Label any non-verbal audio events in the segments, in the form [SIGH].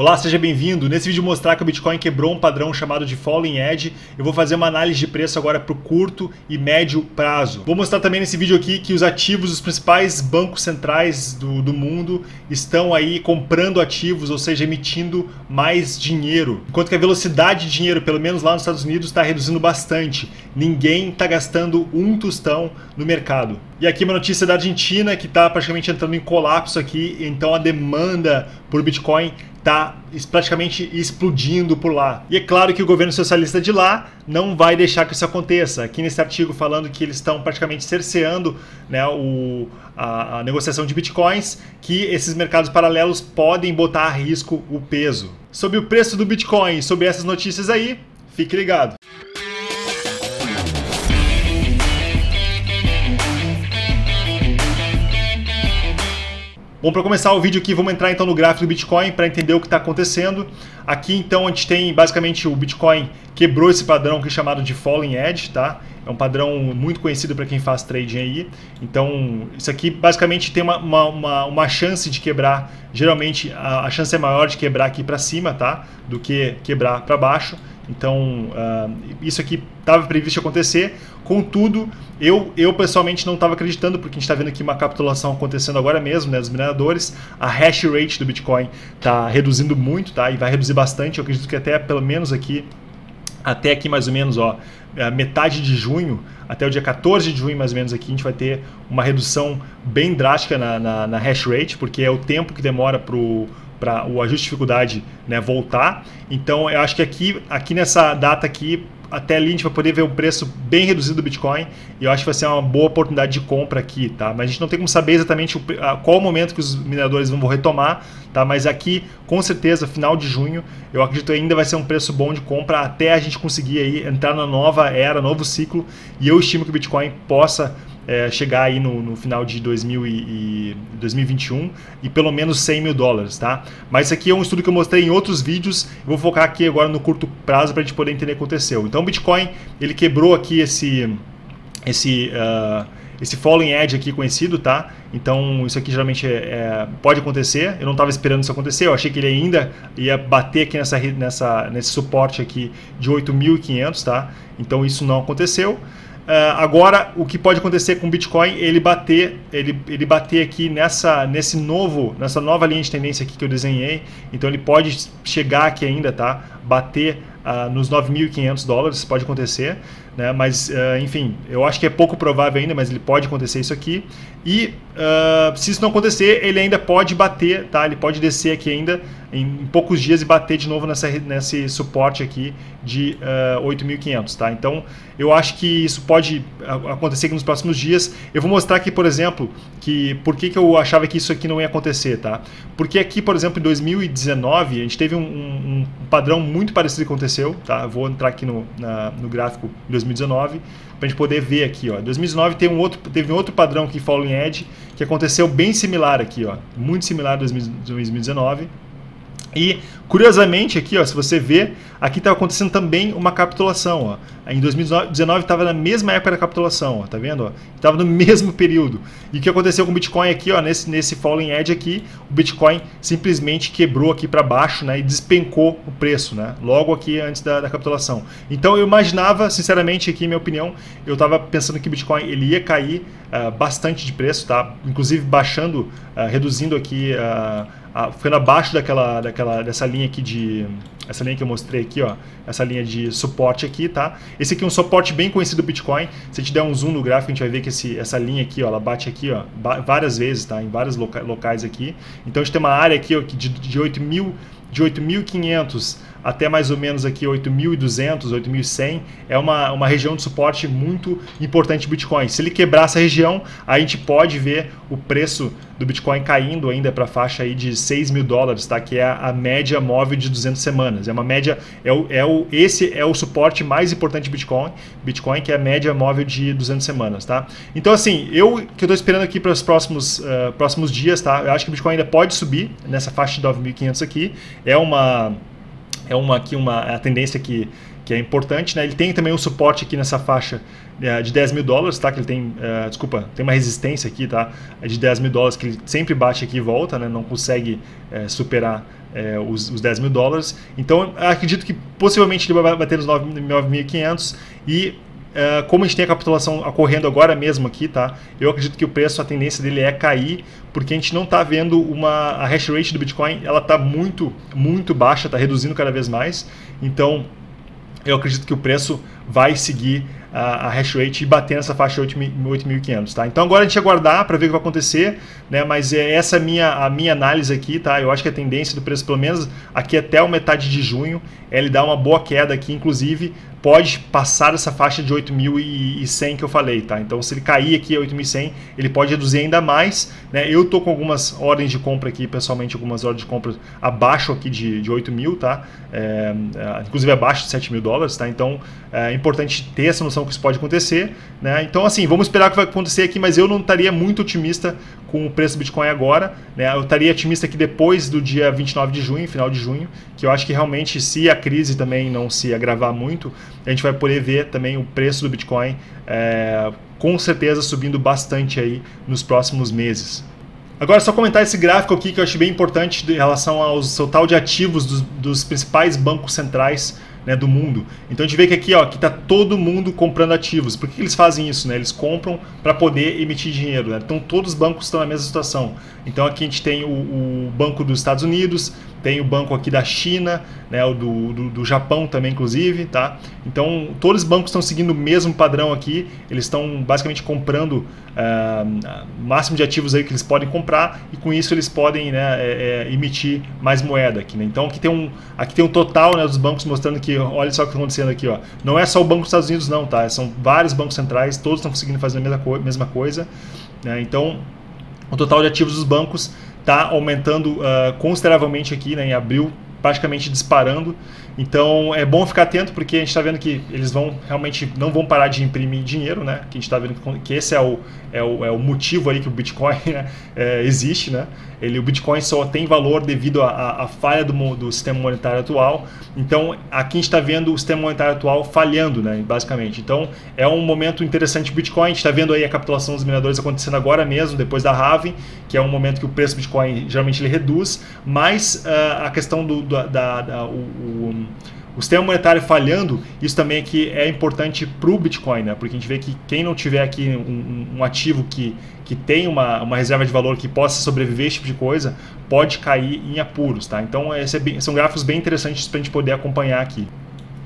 Olá, seja bem-vindo. Nesse vídeo mostrar que o Bitcoin quebrou um padrão chamado de Falling Edge. Eu vou fazer uma análise de preço agora para o curto e médio prazo. Vou mostrar também nesse vídeo aqui que os ativos dos principais bancos centrais do, do mundo estão aí comprando ativos, ou seja, emitindo mais dinheiro. Enquanto que a velocidade de dinheiro, pelo menos lá nos Estados Unidos, está reduzindo bastante. Ninguém está gastando um tostão no mercado. E aqui uma notícia da Argentina que está praticamente entrando em colapso aqui, então a demanda por Bitcoin está praticamente explodindo por lá. E é claro que o governo socialista de lá não vai deixar que isso aconteça. Aqui nesse artigo falando que eles estão praticamente cerceando né, o, a, a negociação de bitcoins, que esses mercados paralelos podem botar a risco o peso. Sobre o preço do Bitcoin, sobre essas notícias aí, fique ligado. Bom, para começar o vídeo aqui, vamos entrar então no gráfico do Bitcoin para entender o que está acontecendo. Aqui então a gente tem basicamente o Bitcoin quebrou esse padrão que é chamado de Falling Edge, tá? É um padrão muito conhecido para quem faz trading aí. Então isso aqui basicamente tem uma, uma, uma, uma chance de quebrar, geralmente a, a, chance é maior de quebrar aqui para cima, tá? Do que quebrar para baixo. Então, uh, isso aqui estava previsto acontecer. Contudo, eu, eu pessoalmente não estava acreditando, porque a gente está vendo aqui uma capitulação acontecendo agora mesmo, né, dos mineradores. A hash rate do Bitcoin está reduzindo muito, tá? E vai reduzir bastante. Eu acredito que até pelo menos aqui, até aqui mais ou menos, ó, metade de junho, até o dia 14 de junho mais ou menos aqui, a gente vai ter uma redução bem drástica na, na, na hash rate, porque é o tempo que demora para o para o ajuste de dificuldade né, voltar. Então eu acho que aqui, aqui nessa data aqui, até ali a gente vai poder ver um preço bem reduzido do Bitcoin e eu acho que vai ser uma boa oportunidade de compra aqui, tá? Mas a gente não tem como saber exatamente o, a, qual o momento que os mineradores vão retomar, tá? Mas aqui, com certeza, final de junho, eu acredito que ainda vai ser um preço bom de compra até a gente conseguir aí entrar na nova era, novo ciclo e eu estimo que o Bitcoin possa é, chegar aí no, no, final de 2000 e, e 2021 e pelo menos 100 mil dólares, tá? Mas isso aqui é um estudo que eu mostrei em outros vídeos, eu vou focar aqui agora no curto prazo para a gente poder entender o que aconteceu. Então o Bitcoin, ele quebrou aqui esse, esse, uh, esse falling edge aqui conhecido, tá? Então isso aqui geralmente é, é, pode acontecer, eu não estava esperando isso acontecer, eu achei que ele ainda ia bater aqui nessa, nessa, nesse suporte aqui de 8.500, tá? Então isso não aconteceu. Uh, agora, o que pode acontecer com o Bitcoin, ele bater, ele, ele bater aqui nessa, nesse novo, nessa nova linha de tendência aqui que eu desenhei. Então ele pode chegar aqui ainda, tá? Bater uh, nos 9.500 dólares, pode acontecer. Né? Mas, uh, enfim, eu acho que é pouco provável ainda, mas ele pode acontecer isso aqui. E uh, se isso não acontecer, ele ainda pode bater, tá? Ele pode descer aqui ainda em, poucos dias e bater de novo nessa, nesse suporte aqui de uh, 8.500, tá? Então, eu acho que isso pode acontecer aqui nos próximos dias. Eu vou mostrar aqui, por exemplo, que por que, que eu achava que isso aqui não ia acontecer, tá? Porque aqui, por exemplo, em 2019, a gente teve um, um, um padrão muito parecido que aconteceu, tá? Eu vou entrar aqui no, na, no gráfico de 2019 para a gente poder ver aqui, ó. 2019 tem um outro, teve um outro padrão aqui, Falling Edge, que aconteceu bem similar aqui, ó. Muito similar a 2019. E, curiosamente, aqui, ó, se você ver, aqui está acontecendo também uma capitulação. Ó. Em 2019 estava na mesma época da capitulação, ó, tá vendo? Estava no [LAUGHS] mesmo período. E o que aconteceu com o Bitcoin aqui, ó, nesse, nesse falling edge aqui, o Bitcoin simplesmente quebrou aqui para baixo né, e despencou o preço, né, logo aqui antes da, da capitulação. Então eu imaginava, sinceramente, aqui, minha opinião, eu estava pensando que o Bitcoin ele ia cair uh, bastante de preço, tá? inclusive baixando, uh, reduzindo aqui. Uh, ficando abaixo daquela, daquela, dessa linha aqui de, essa linha que eu mostrei aqui, ó, essa linha de suporte aqui, tá? Esse aqui é um suporte bem conhecido do Bitcoin. Se a gente der um zoom no gráfico, a gente vai ver que esse, essa linha aqui, ó, ela bate aqui, ó, várias vezes, tá? Em vários loca locais aqui. Então a gente tem uma área aqui ó, de, de 8.000 de 8.500 até mais ou menos aqui 8.200, 8.100 é uma, uma região de suporte muito importante do Bitcoin. Se ele quebrar essa região, a gente pode ver o preço do Bitcoin caindo ainda para a faixa aí de 6 mil dólares, tá? que é a, média móvel de 200 semanas. É uma média, é o, é o, esse é o suporte mais importante do Bitcoin, Bitcoin que é a média móvel de 200 semanas. Tá? Então assim, eu que eu estou esperando aqui para os próximos, uh, próximos dias, tá? eu acho que o Bitcoin ainda pode subir nessa faixa de 9.500 aqui, é uma é uma aqui uma a tendência que que é importante, né? Ele tem também um suporte aqui nessa faixa uh, de 10 mil dólares, tá? Que ele tem, uh, desculpa, tem uma resistência aqui, tá? De 10 mil dólares que ele sempre bate aqui e volta, né? Não consegue superar os, os 10 mil dólares. Então, acredito que possivelmente ele vai bater nos 9.500 e Uh, como a gente tem a capitulação ocorrendo agora mesmo aqui, tá? Eu acredito que o preço, a tendência dele é cair, porque a gente não está vendo uma a hash rate do Bitcoin, ela está muito, muito baixa, está reduzindo cada vez mais. Então, eu acredito que o preço vai seguir a, hash rate e bater nessa faixa de 8.500, tá? Então agora a gente aguardar para ver o que vai acontecer, né? Mas é essa a minha, a minha análise aqui, tá? Eu acho que a tendência do preço, pelo menos aqui até a metade de junho, é ele dá uma boa queda aqui, inclusive pode passar essa faixa de 8.100 que eu falei, tá? Então se ele cair aqui a 8.100, ele pode reduzir ainda mais, né? Eu tô com algumas ordens de compra aqui, pessoalmente algumas ordens de compra abaixo aqui de, de 8.000, tá? É, é, inclusive abaixo de 7 mil dólares, tá? Então é importante ter essa noção que isso pode acontecer, né? Então assim, vamos esperar o que vai acontecer aqui, mas eu não estaria muito otimista com o preço do Bitcoin agora, né? Eu estaria otimista que depois do dia 29 de junho, final de junho, que eu acho que realmente se a crise também não se agravar muito, a gente vai poder ver também o preço do Bitcoin é, com certeza subindo bastante aí nos próximos meses. Agora, só comentar esse gráfico aqui que eu achei bem importante em relação ao total de ativos dos, dos principais bancos centrais né, do mundo. Então a gente vê que aqui ó, que está todo mundo comprando ativos. Por que eles fazem isso? Né? Eles compram para poder emitir dinheiro. Né? Então todos os bancos estão na mesma situação. Então aqui a gente tem o, o Banco dos Estados Unidos, tem o banco aqui da China, né, o do, do, do, Japão também, inclusive, tá? Então, todos os bancos estão seguindo o mesmo padrão aqui, eles estão basicamente comprando uh, o máximo de ativos aí que eles podem comprar e com isso eles podem né, é, é, emitir mais moeda aqui, né? Então, aqui tem um, aqui tem um total né, dos bancos mostrando que, olha só o que está acontecendo aqui, ó. Não é só o Banco dos Estados Unidos não, tá? São vários bancos centrais, todos estão conseguindo fazer a mesma, co mesma coisa, né? Então, o total de ativos dos bancos está aumentando uh, consideravelmente aqui né, em abril, praticamente disparando. Então é bom ficar atento porque a gente está vendo que eles vão realmente não vão parar de imprimir dinheiro, né? Que a gente está vendo que esse é o, é o, é o motivo aí que o Bitcoin [LAUGHS] né, é, existe, né? Ele, o Bitcoin só tem valor devido à falha do, do sistema monetário atual. Então aqui a gente está vendo o sistema monetário atual falhando, né? Basicamente. Então é um momento interessante do Bitcoin. A gente está vendo aí a capitulação dos mineradores acontecendo agora mesmo, depois da halving, que é um momento que o preço do Bitcoin geralmente ele reduz, mas uh, a questão do, da, da, da o, o o sistema monetário falhando, isso também aqui é importante para o Bitcoin, né? porque a gente vê que quem não tiver aqui um, um, ativo que, que tem uma, uma reserva de valor que possa sobreviver esse tipo de coisa, pode cair em apuros. Tá? Então, é bem, são gráficos bem interessantes para a gente poder acompanhar aqui.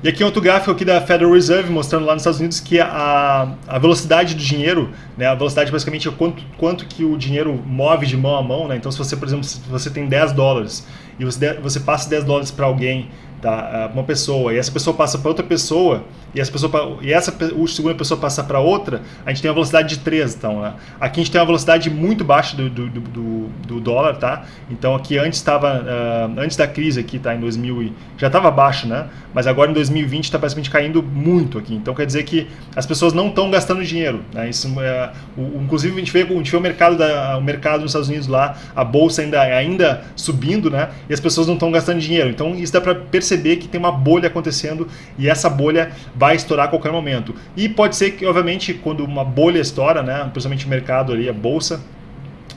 E aqui é outro gráfico aqui da Federal Reserve mostrando lá nos Estados Unidos que a, a velocidade do dinheiro, né, a velocidade basicamente é quanto, quanto que o dinheiro move de mão a mão. Né? Então, se você, por exemplo, se você tem 10 dólares e você, você passa 10 dólares para alguém tá? uma pessoa e essa pessoa passa para outra pessoa e essa pessoa e essa segunda pessoa passa para outra, a gente tem uma velocidade de 3, então, né? aqui a gente tem uma velocidade muito baixa do, do, do, do dólar, tá? Então aqui antes estava uh, antes da crise aqui, tá? Em 2000 e, já estava baixo, né? Mas agora em 2020 está basicamente caindo muito aqui. Então quer dizer que as pessoas não estão gastando dinheiro, né? Isso é, o, inclusive a gente vê, a gente vê o mercado da, o mercado nos Estados Unidos lá, a bolsa ainda ainda subindo, né? E as pessoas não estão gastando dinheiro. Então isso dá para perceber que tem uma bolha acontecendo e essa bolha vai estourar a qualquer momento. E pode ser que, obviamente, quando uma bolha estoura, né, principalmente o mercado ali, a bolsa,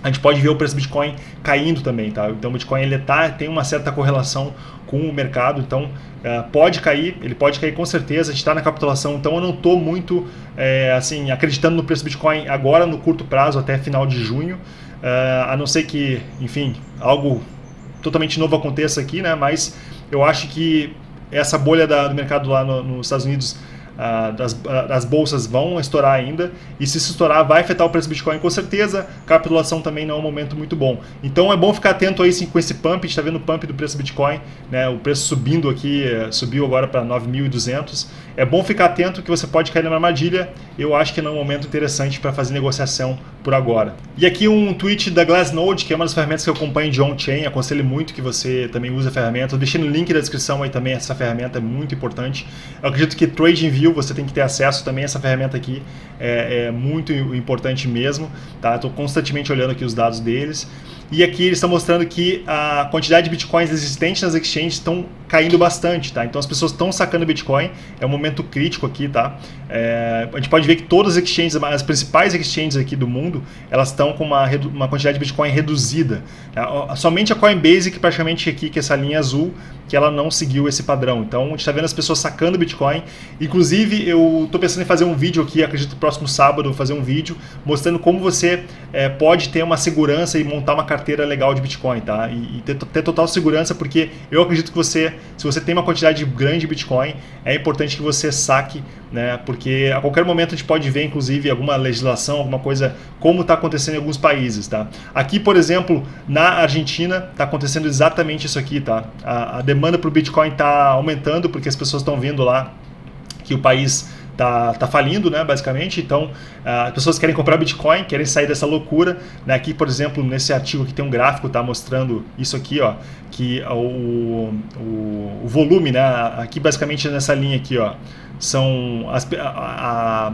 a gente pode ver o preço do Bitcoin caindo também, tá? Então o Bitcoin ele tá, tem uma certa correlação com o mercado, então uh, pode cair, ele pode cair com certeza, a gente está na capitulação, então eu não estou muito é, assim acreditando no preço do Bitcoin agora no curto prazo, até final de junho, uh, a não ser que, enfim, algo totalmente novo aconteça aqui, né? Mas eu acho que essa bolha da, do mercado lá no, nos Estados Unidos uh, das, uh, das bolsas vão estourar ainda, e se isso estourar vai afetar o preço do Bitcoin com certeza, capitulação também não é um momento muito bom. Então é bom ficar atento aí sim, com esse pump, a gente está vendo o pump do preço do Bitcoin, né, o preço subindo aqui, eh, subiu agora para 9.200, é bom ficar atento que você pode cair numa armadilha. Eu acho que não é um momento interessante para fazer negociação por agora. E aqui um tweet da Glassnode, que é uma das ferramentas que eu acompanho de on-chain. Aconselho muito que você também use a ferramenta. Eu deixei no link da descrição aí também essa ferramenta, é muito importante. Eu acredito que TradingView você tem que ter acesso também a essa ferramenta aqui. É, é muito importante mesmo. Tá? Estou constantemente olhando aqui os dados deles. E aqui eles estão mostrando que a quantidade de bitcoins existentes nas exchanges estão caindo bastante, tá? Então as pessoas estão sacando Bitcoin, é um momento crítico aqui, tá? É, a gente pode ver que todas as exchanges, as principais exchanges aqui do mundo, elas estão com uma, uma quantidade de Bitcoin reduzida. Tá? Somente a Coinbase, que praticamente aqui, que é essa linha azul, que ela não seguiu esse padrão. Então a gente está vendo as pessoas sacando Bitcoin. Inclusive, eu estou pensando em fazer um vídeo aqui, acredito que próximo sábado, fazer um vídeo mostrando como você é, pode ter uma segurança e montar uma carteira legal de Bitcoin, tá? E, e ter, ter, total segurança, porque eu acredito que você, se você tem uma quantidade grande de Bitcoin, é importante que você saque, né? Porque a qualquer momento a gente pode ver, inclusive, alguma legislação, alguma coisa, como está acontecendo em alguns países, tá? Aqui, por exemplo, na Argentina, está acontecendo exatamente isso aqui, tá? A, a demanda para o Bitcoin está aumentando, porque as pessoas estão vendo lá que o país tá, tá falindo, né, basicamente. Então, as pessoas querem comprar Bitcoin, querem sair dessa loucura. Né? Aqui, por exemplo, nesse artigo aqui tem um gráfico, tá mostrando isso aqui, ó, que o, o, o volume, né, aqui basicamente nessa linha aqui, ó, são as, a, a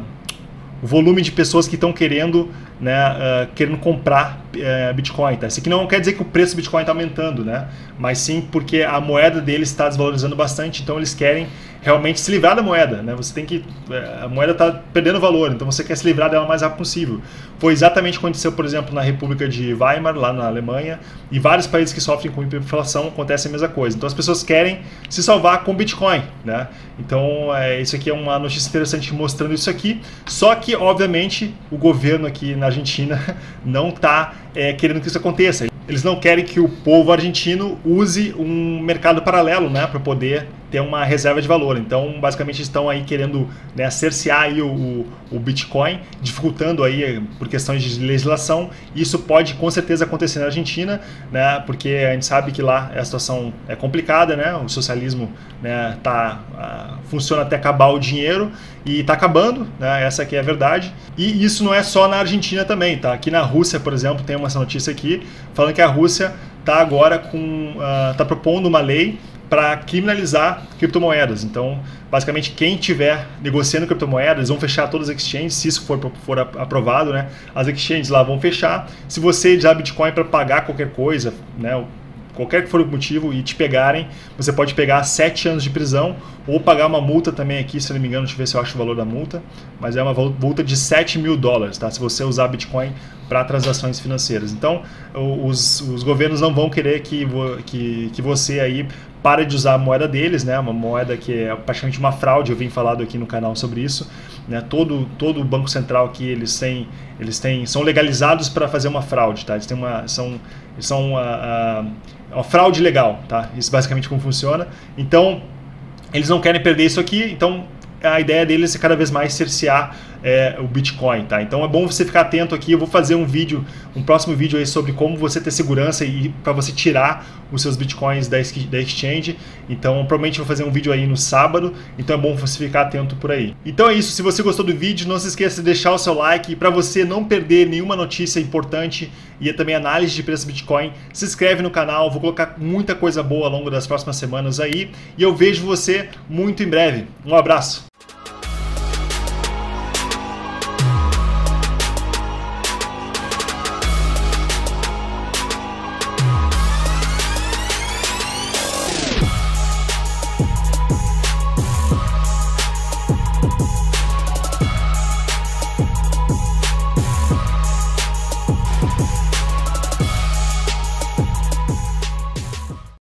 o volume de pessoas que estão querendo, né, uh, querendo comprar uh, Bitcoin. Tá? Isso aqui não quer dizer que o preço do Bitcoin está aumentando, né? mas sim porque a moeda deles está desvalorizando bastante, então eles querem realmente se livrar da moeda. Né? Você tem que. Eh, a moeda está perdendo valor, então você quer se livrar dela o mais rápido possível. Foi exatamente o que aconteceu, por exemplo, na República de Weimar, lá na Alemanha, e vários países que sofrem com hiperinflação acontece a mesma coisa. Então as pessoas querem se salvar com Bitcoin. Né? Então é, isso aqui é uma notícia interessante mostrando isso aqui. Só que, obviamente, o governo aqui na Argentina [LAUGHS] não está é, querendo que isso aconteça. Eles não querem que o povo argentino use um mercado paralelo né, para poder ter uma reserva de valor. Então, basicamente, estão aí querendo né, cercear aí o, o, Bitcoin, dificultando aí por questões de legislação. Isso pode com certeza acontecer na Argentina, né, porque a gente sabe que lá a situação é complicada, né, o socialismo né, tá, uh, funciona até acabar o dinheiro e está acabando, né, essa aqui é a verdade. E isso não é só na Argentina também, tá? Aqui na Rússia, por exemplo, tem uma notícia aqui falando que a Rússia está agora com, uh, tá propondo uma lei para criminalizar criptomoedas. Então, basicamente, quem tiver negociando criptomoedas, vão fechar todas as exchanges, se isso for, for aprovado, né? As exchanges lá vão fechar. Se você usar Bitcoin para pagar qualquer coisa, né? Qualquer que for o motivo, e te pegarem, você pode pegar 7 anos de prisão ou pagar uma multa também aqui, se não me engano, deixa eu ver se eu acho o valor da multa, mas é uma multa de 7 mil dólares, tá? Se você usar Bitcoin para transações financeiras. Então, os, os governos não vão querer que, que, que você aí pare de usar a moeda deles, né? Uma moeda que é praticamente uma fraude. Eu vim falado aqui no canal sobre isso. Né? Todo todo banco central aqui eles têm eles têm são legalizados para fazer uma fraude, tá? Eles têm uma são eles são uma, ah, ah, uma fraude legal, tá? Isso basicamente como funciona. Então eles não querem perder isso aqui. Então a ideia deles é cada vez mais cercear é, o Bitcoin, tá? Então é bom você ficar atento aqui. Eu vou fazer um vídeo, um próximo vídeo aí sobre como você ter segurança e para você tirar os seus Bitcoins da, da exchange. Então provavelmente vou fazer um vídeo aí no sábado. Então é bom você ficar atento por aí. Então é isso. Se você gostou do vídeo, não se esqueça de deixar o seu like e para você não perder nenhuma notícia importante e também análise de preço do Bitcoin, se inscreve no canal. Vou colocar muita coisa boa ao longo das próximas semanas aí e eu vejo você muito em breve. Um abraço.